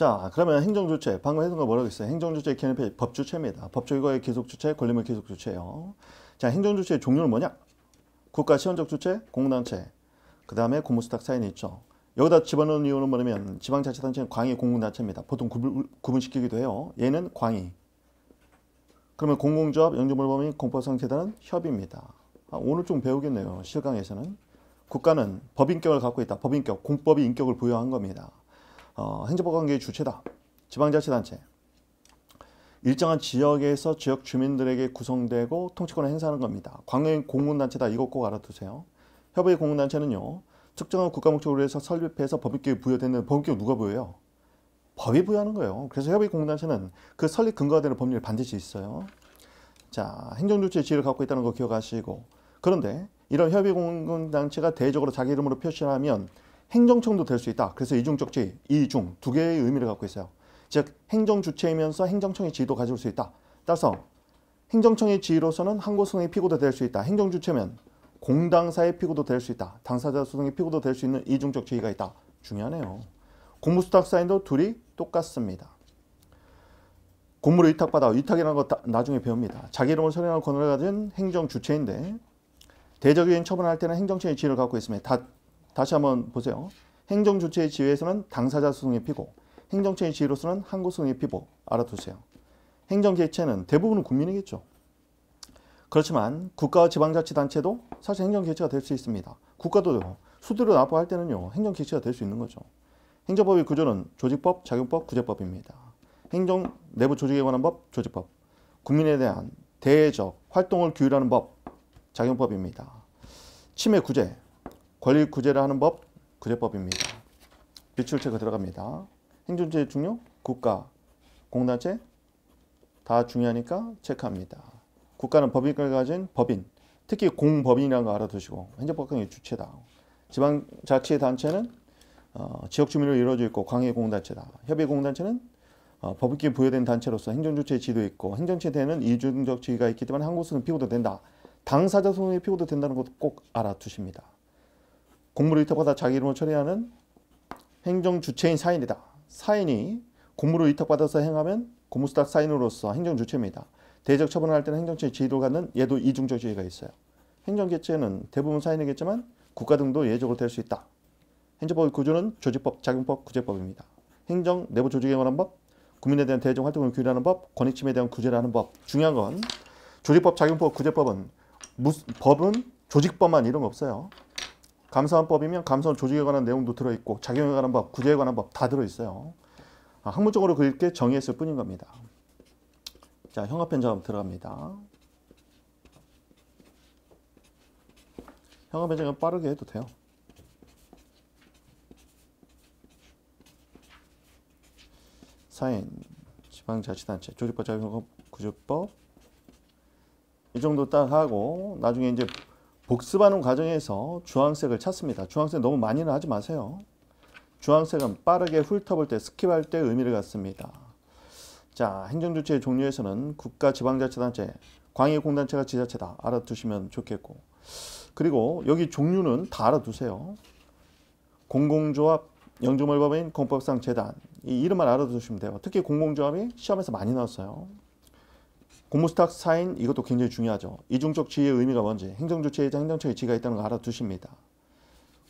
자, 그러면 행정주체. 방금 했던 거 뭐라고 했어요? 행정주체 기능표 법주체입니다. 법조기관의 기속주체, 권리물 기속주체요. 자, 행정주체의 종류는 뭐냐? 국가 시원적 주체, 공단체. 그 다음에 고무수탁 사인이 있죠. 여기다 집어넣은 이유는 뭐냐면 지방자치단체는 광의 공공단체입니다. 보통 구분, 구분시키기도 해요. 얘는 광의. 그러면 공공조합, 영주물범인 공법성재단은 협의입니다. 아, 오늘 좀 배우겠네요. 실강에서는. 국가는 법인격을 갖고 있다. 법인격, 공법이 인격을 부여한 겁니다. 어, 행정법 관계의 주체다. 지방자치단체. 일정한 지역에서 지역 주민들에게 구성되고 통치권을 행사하는 겁니다. 광의 공공단체다. 이거 꼭 알아두세요. 협의 공공단체는요. 특정한 국가 목적을 위해서 설립해서 법인격이 부여되는 법인격 누가 부여해요? 법이 부여하는 거예요. 그래서 협의 공공단체는 그 설립 근거가 되는 법률이 반드시 있어요. 자, 행정조치의 지위를 갖고 있다는 거 기억하시고 그런데 이런 협의 공공단체가 대외적으로 자기 이름으로 표시하면 행정청도 될 수 있다. 그래서 이중적 지위, 이중 두 개의 의미를 갖고 있어요. 즉 행정 주체이면서 행정청의 지위도 가질 수 있다. 따라서 행정청의 지위로서는 항고 소송의 피고도 될 수 있다. 행정 주체면 공당사의 피고도 될 수 있다. 당사자 소송의 피고도 될 수 있는 이중적 지위가 있다. 중요하네요. 공무수탁 사인도 둘이 똑같습니다. 공무를 위탁받아 위탁이라는 거 나중에 배웁니다. 자기 이름을 서명할 권한을 가진 행정 주체인데 대적 유인 처분할 때는 행정청의 지위를 갖고 있습니다. 다, 다시 한번 보세요. 행정주체의 지위에서는 당사자 소송의 피고 행정청의 지위로서는 항고 소송의 피고 알아두세요. 행정개체는 대부분은 국민이겠죠. 그렇지만 국가와 지방자치단체도 사실 행정개체가 될 수 있습니다. 국가도 수수료 납부할 때는요. 행정개체가 될 수 있는 거죠. 행정법의 구조는 조직법, 작용법, 구제법입니다. 행정 내부 조직에 관한 법, 조직법. 국민에 대한 대외적 활동을 규율하는 법, 작용법입니다. 침해 구제, 권리 구제를 하는 법, 구제법입니다. 비출체가 들어갑니다. 행정제 중요, 국가, 공단체 다 중요하니까 체크합니다. 국가는 법인을 가진 법인, 특히 공법인이라는 거 알아두시고 행정법강의 주체다. 지방자치단체는 어, 지역주민으로 이루어져 있고 광해공단체다. 협의공단체는 어, 법규 부여된 단체로서 행정주체의 지도 있고 행정체대에는 이중적 지위가 있기 때문에 한국수는 피고도 된다. 당사자 소송의 피고도 된다는 것도 꼭 알아두십니다. 공무를 위탁받아 자기 이름으로 처리하는 행정 주체인 사인이다. 사인이 공무를 위탁받아서 행하면 공무수탁 사인으로서 행정 주체입니다. 대적 처분을 할 때는 행정처의 지위를 갖는 얘도 이중적 지위가 있어요. 행정개체는 대부분 사인이겠지만 국가 등도 예적으로 될 수 있다. 행정법의 구조는 조직법, 작용법, 구제법입니다. 행정, 내부 조직에 관한 법, 국민에 대한 대외적 활동을 규율하는 법, 권익침에 대한 구제를 하는 법. 중요한 건 조직법, 작용법, 구제법은 무슨 법은 조직법만 이런 거 없어요. 감사원법이면 감사원 조직에 관한 내용도 들어있고 작용에 관한 법, 구제에 관한 법 다 들어있어요. 아, 학문적으로 그렇게 정의했을 뿐인 겁니다. 자, 형합편 작업 들어갑니다. 형합편 작업 빠르게 해도 돼요. 사인, 지방자치단체, 조직법, 자유법, 구조법 이 정도 딱 하고 나중에 이제 복습하는 과정에서 주황색을 찾습니다. 주황색 너무 많이는 하지 마세요. 주황색은 빠르게 훑어볼 때, 스킵할 때 의미를 갖습니다. 자, 행정주체의 종류에서는 국가 지방자치단체, 광해공단체가 지자체다. 알아두시면 좋겠고. 그리고 여기 종류는 다 알아두세요. 공공조합, 영주물법인 공법상 재단. 이 이름만 알아두시면 돼요. 특히 공공조합이 시험에서 많이 나왔어요. 공무스탁 사인 이것도 굉장히 중요하죠. 이중적 지위의 의미가 뭔지 행정주체이자 행정처의 지가 있다는 거 알아두십니다.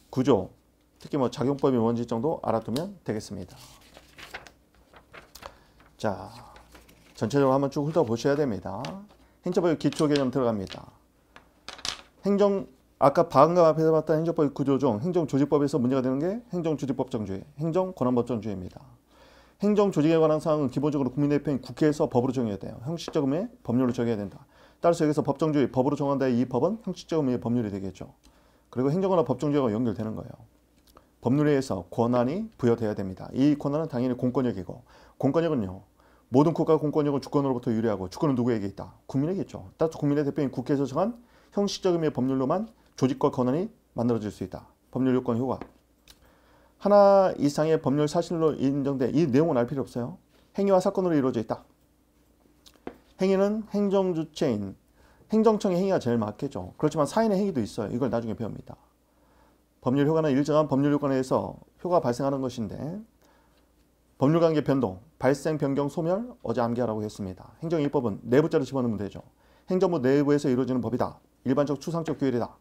구조, 특히 뭐 작용법이 뭔지 정도 알아두면 되겠습니다. 자, 전체적으로 한번 쭉 훑어보셔야 됩니다. 행정법의 기초 개념 들어갑니다. 행정 아까 방금 앞에서 봤던 행정법 구조 중 행정조직법에서 문제가 되는 게 행정조직법 정주의, 행정권한법 정주입니다. 행정 조직에 관한 사항은 기본적으로 국민대표인 국회에서 법으로 정해야 돼요. 형식적 의미의 법률로 정해야 된다. 따라서 여기서 법정주의, 법으로 정한다 이 법은 형식적 의미의 법률이 되겠죠. 그리고 행정권과 법정주의가 연결되는 거예요. 법률에 의해서 권한이 부여돼야 됩니다. 이 권한은 당연히 공권력이고 공권력은요. 모든 국가 공권력은 주권으로부터 유리하고 주권은 누구에게 있다? 국민에게 있죠. 따라서 국민의 대표인 국회에서 정한 형식적 의미의 법률로만 조직과 권한이 만들어질 수 있다. 법률 요건 효과. 하나 이상의 법률 사실로 인정돼 이 내용은 알 필요 없어요. 행위와 사건으로 이루어져 있다. 행위는 행정주체인 행정청의 행위가 제일 맞겠죠. 그렇지만 사인의 행위도 있어요. 이걸 나중에 배웁니다. 법률 효과는 일정한 법률 요건에 의해서 효과가 발생하는 것인데 법률관계 변동, 발생, 변경, 소멸, 어제 암기하라고 했습니다. 행정입법은 내부자를 집어넣으면 되죠. 행정부 내부에서 이루어지는 법이다. 일반적 추상적 규율이다.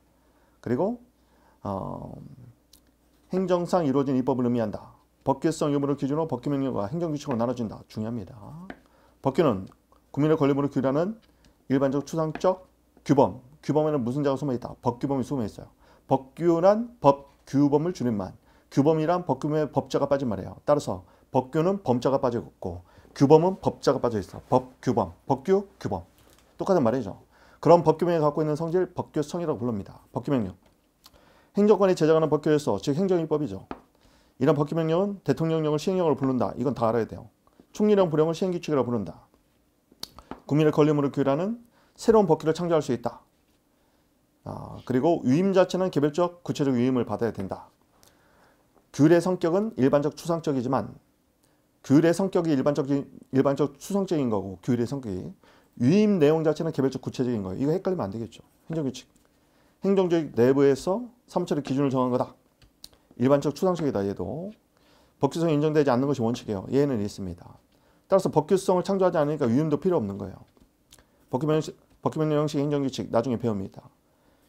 그리고 어, 행정상 이루어진 입법을 의미한다. 법규성 의무를 기준으로 법규 명령과 행정 규칙으로 나눠진다. 중요합니다. 법규는 국민의 권리물을 규율하는 일반적 추상적 규범. 규범에는 무슨 자가 숨어 있다. 법규범이 숨어 있어요. 법규란 법규범을 줄임말. 규범이란 법규의 법자가 빠진 말이에요. 따라서 법규는 범자가 빠져 있고 규범은 법자가 빠져 있어. 법규범, 법규, 규범. 똑같은 말이죠. 그런 법규명이 갖고 있는 성질 법규성이라고 부릅니다. 법규명령. 행정권이 제정하는 법규에서 즉 행정입법이죠. 이런 법규명령은 대통령령을 시행령으로 부른다. 이건 다 알아야 돼요. 총리령 부령을 시행규칙이라고 부른다. 국민의 권리물을 규율하는 새로운 법규를 창조할 수 있다. 아, 그리고 위임 자체는 개별적 구체적 위임을 받아야 된다. 규율의 성격은 일반적 추상적이지만 규율의 성격이 일반적 일반적 추상적인 거고 규율의 성격이 위임 내용 자체는 개별적 구체적인 거예요. 이거 헷갈리면 안 되겠죠. 행정규칙. 행정조직 내부에서 사무처의 기준을 정한 거다. 일반적 추상적이다. 얘도. 법규성이 인정되지 않는 것이 원칙이에요. 얘는 있습니다. 따라서 법규성을 창조하지 않으니까 위임도 필요 없는 거예요. 법규명령 형식 행정규칙 나중에 배웁니다.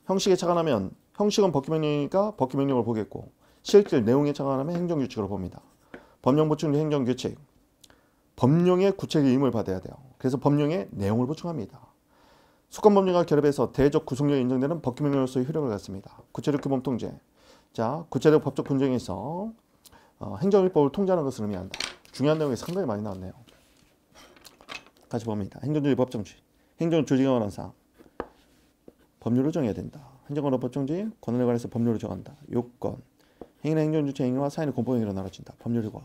형식에 착안하면 형식은 법규명령이니까 법규명령을 보겠고 실질 내용에 착안하면 행정규칙으로 봅니다. 법령 보충 행정규칙. 법령의 구체적 임을 받아야 돼요. 그래서 법령의 내용을 보충합니다. 수권법령과 결합해서 대적 구속력이 인정되는 법규명령으로서의 효력을 갖습니다. 구체적 규범 통제. 자, 구체적 법적 분쟁에서 어, 행정일법을 통제하는 것을 의미한다. 중요한 내용이 상당히 많이 나왔네요. 다시 봅니다. 행정주의 법정주의. 행정조직에 관한. 법률을 정해야 된다. 행정권의 법정주의, 권한에 관해서 법률을 정한다. 요건. 행위나 행정주체 행위와 사인의 공법행위로 나눠진다. 법률과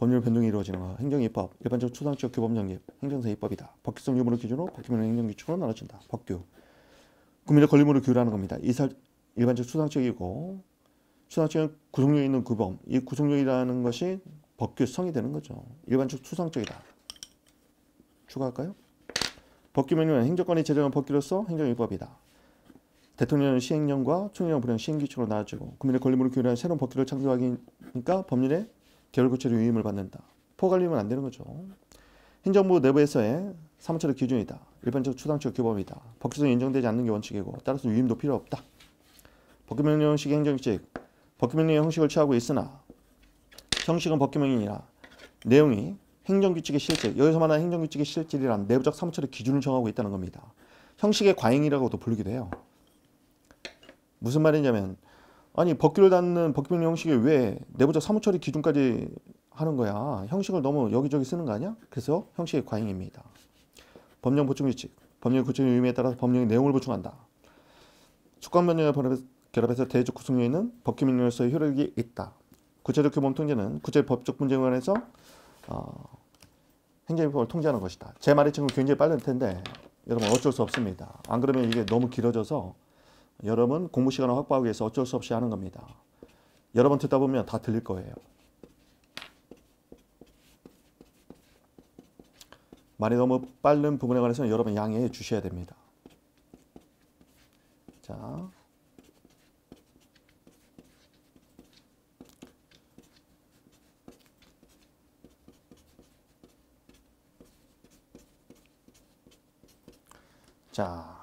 법률 변동이 이루어지는 것, 행정입법, 일반적 추상적 규범 정립, 행정사 입법이다. 법규성 유무를 기준으로 법규면 행정규칙으로 나눠진다. 법규. 국민의 권리물을 규율하는 겁니다. 이살 일반적 추상적이고 추상적인 구속력 있는 규범, 이 구속력이라는 것이 법규성이 되는 거죠. 일반적 추상적이다. 추가할까요? 법규명령은 행정권이 제정한 법규로서 행정입법이다. 대통령은 시행령과 총리령 불령 시행규칙으로 나눠지고 국민의 권리물을 규율하는 새로운 법규를 창조하기니까 법률 에 결구체로 유임을 받는다. 포괄리면 안 되는 거죠. 행정부 내부에서의 사무처의 기준이다. 일반적 추상적 규범이다. 법규성이 인정되지 않는 게 원칙이고 따라서 유임도 필요 없다. 법규명령 형식 행정규칙 법규명령 형식을 취하고 있으나 형식은 법규명령이라 내용이 행정규칙의 실질 여기서 말하는 행정규칙의 실질이란 내부적 사무처의 기준을 정하고 있다는 겁니다. 형식의 과잉이라고도 부르기도 해요. 무슨 말이냐면 아니 법규를 닫는 법규명 형식에 왜 내부적 사무처리 기준까지 하는 거야. 형식을 너무 여기저기 쓰는 거 아니야? 그래서 형식의 과잉입니다. 법령 보충 규칙. 법령 구체적 의미에 따라서 법령의 내용을 보충한다. 주권변경과 결합해서 대적 구성력 있는 법규명령으로서의 효력이 있다. 구체적 규범 통제는 구체 법적 문제에 관해서 어, 행정법을 통제하는 것이다. 제 말이 지금 굉장히 빠를 텐데 여러분 어쩔 수 없습니다. 안 그러면 이게 너무 길어져서 여러분 공부 시간을 확보하기 위해서 어쩔 수 없이 하는 겁니다. 여러 번 듣다 보면 다 들릴 거예요. 말이 너무 빠른 부분에 관해서는 여러분 양해해 주셔야 됩니다. 자. 자.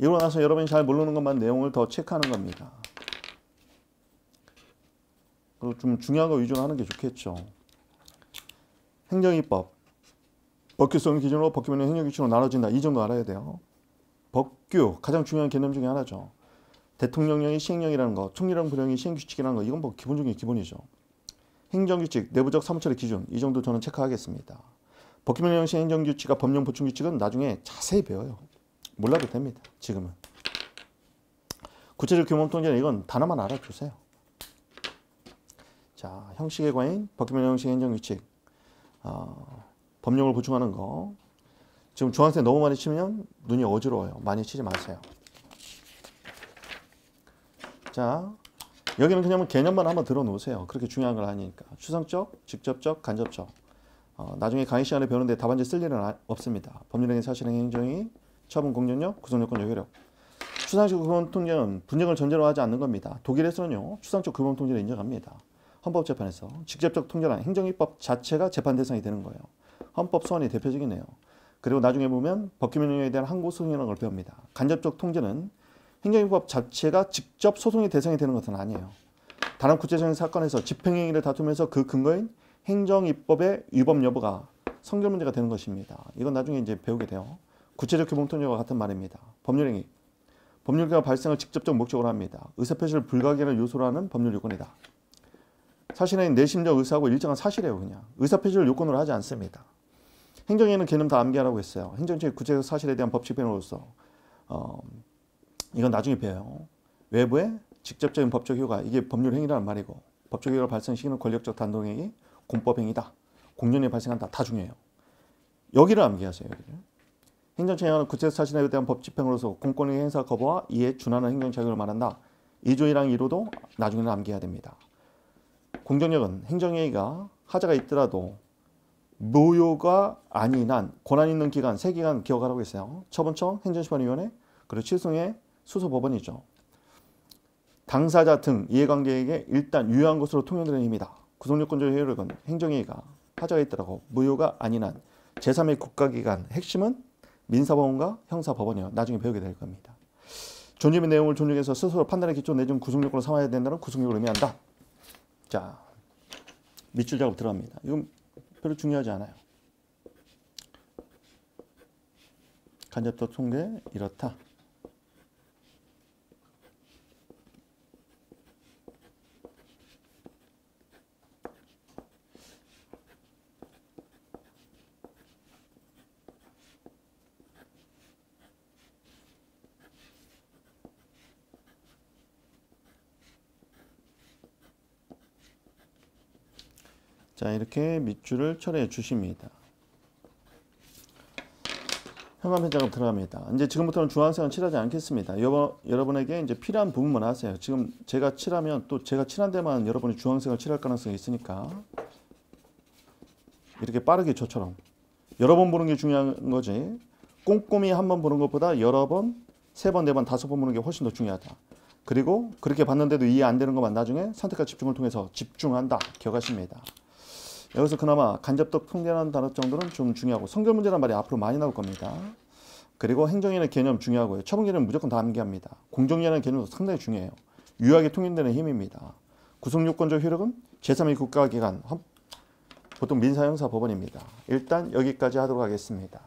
이러고 나서 여러분이 잘 모르는 것만 내용을 더 체크하는 겁니다. 좀 중요한 거 위주로 하는 게 좋겠죠. 행정입법. 법규성 기준으로 법규면 행정규칙으로 나눠진다. 이 정도 알아야 돼요. 법규. 가장 중요한 개념 중에 하나죠. 대통령령이 시행령이라는 거, 총리령 부령이 시행규칙이라는 거, 이건 뭐 기본 중에 기본이죠. 행정규칙, 내부적 사무처의 기준, 이 정도 저는 체크하겠습니다. 법규명령 시행정규칙과 법령 보충규칙은 나중에 자세히 배워요. 몰라도 됩니다. 지금은. 구체적 규모 통제는 이건 단어만 알아주세요. 자, 형식의 과잉, 법규명 형식 행정 규칙, 어, 법령을 보충하는 거. 지금 중학생 너무 많이 치면 눈이 어지러워요. 많이 치지 마세요. 자, 여기는 그냥 개념만 한번 들어놓으세요. 그렇게 중요한 걸 아니니까. 추상적, 직접적, 간접적. 어, 나중에 강의 시간에 배우는데 답안지 쓸 일은 없습니다. 법률행위 사실행 행정이 처분 공정력, 구성요건 효력. 추상적 규범 통제는 분쟁을 전제로 하지 않는 겁니다. 독일에서는요. 추상적 규범 통제를 인정합니다. 헌법재판에서 직접적 통제란 행정입법 자체가 재판 대상이 되는 거예요. 헌법 소원이 대표적이네요. 그리고 나중에 보면 법규명령에 대한 항고 소송이라는 걸 배웁니다. 간접적 통제는 행정입법 자체가 직접 소송의 대상이 되는 것은 아니에요. 다른 구체적인 사건에서 집행행위를 다투면서 그 근거인 행정입법의 위법 여부가 성결 문제가 되는 것입니다. 이건 나중에 이제 배우게 돼요. 구체적 규범 통제와 같은 말입니다. 법률행위. 법률가 발생을 직접적 목적으로 합니다. 의사표시를 불가하게 요소로 하는 법률 요건이다. 사실은 내심적 의사하고 일정한 사실이에요, 그냥. 의사표시를 요건으로 하지 않습니다. 행정에는 개념 다 암기하라고 했어요. 행정적인 구체적 사실에 대한 법칙 변호로서 어, 이건 나중에 배워요. 외부의 직접적인 법적 효과 이게 법률 행위라는 말이고 법적 효과를 발생시키는 권력적 단독행위 공법행위다. 공연이 발생한다. 다 중요해요. 여기를 암기하세요. 여기를. 행정처행하는 구체적 사실에 대한 법 집행으로서 공권의 행사 거부와 이에 준하는 행정자격을 말한다. 2조이랑 1호도 나중에는 암기해야 됩니다. 공정력은 행정행위가 하자가 있더라도 무효가 아닌 한 권한 있는 기간 세 기간 기억하라고 했어요. 처분청, 행정심판위원회, 그리고 칠성의 수소법원이죠. 당사자 등 이해관계에게 일단 유효한 것으로 통용되는 힘이다. 구속요건적 효력은 행정행위가 하자가 있더라고 무효가 아닌 한 제3의 국가기관 핵심은 민사법원과 형사법원이요. 나중에 배우게 될 겁니다. 존재 및 내용을 존중해서 스스로 판단의 기초 내준 구속요건을 삼아야 된다는 구속요건을 의미한다. 자, 밑줄 작업 들어갑니다. 이건 별로 중요하지 않아요. 간접적 통계 이렇다. 자 이렇게 밑줄을 철회해 주십니다. 현관 작업 들어갑니다. 이제 지금부터는 중앙색은 칠하지 않겠습니다. 여러, 여러분에게 이제 필요한 부분만 하세요. 지금 제가 칠하면 또 제가 칠한 데만 여러분이 중앙색을 칠할 가능성이 있으니까 이렇게 빠르게 저처럼 여러 번 보는 게 중요한 거지. 꼼꼼히 한 번 보는 것보다 여러 번, 세 번, 네 번, 다섯 번 보는 게 훨씬 더 중요하다. 그리고 그렇게 봤는데도 이해 안 되는 것만 나중에 선택과 집중을 통해서 집중한다. 기억하십니다. 여기서 그나마 간접적 통계라는 단어 정도는 좀 중요하고 성결 문제란 말이 앞으로 많이 나올 겁니다. 그리고 행정이라는 개념 중요하고요. 처분 개념 무조건 다 암기합니다. 공정이라는 개념도 상당히 중요해요. 유효하게 통용되는 힘입니다. 구속요건적 효력은 제3의 국가기관, 보통 민사형사법원입니다. 일단 여기까지 하도록 하겠습니다.